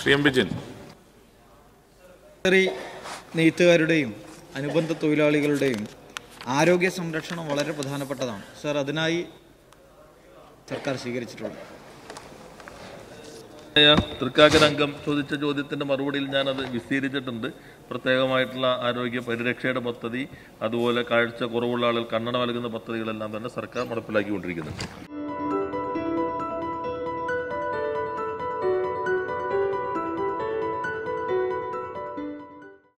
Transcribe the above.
Shri M Bijin നെയ്ത്തുകാരുടെയും അനുബന്ധ തൊഴിലാളികളുടെയും ആരോഗ്യ സംരക്ഷണം വളരെ പ്രധാനപ്പെട്ടതാണ്. സർ അതിനായി സർക്കാർ സ്വീകരിച്ചിട്ടുള്ളത് തൃക്കാക്കര അംഗം ചോദിച്ച ചോദ്യത്തിന്റെ മറുപടിയിൽ ഞാനത് വിസ്തീരിച്ചിട്ടുണ്ട്. പ്രത്യേകമായിട്ടുള്ള ആരോഗ്യ പരിരക്ഷയുടെ പദ്ധതി അതുപോലെ കാഴ്ച കുറവുള്ള ആളുകൾ കണ്ണട നൽകുന്ന പദ്ധതികളെല്ലാം തന്നെ സർക്കാർ നടപ്പിലാക്കിക്കൊണ്ടിരിക്കുന്നുണ്ട്.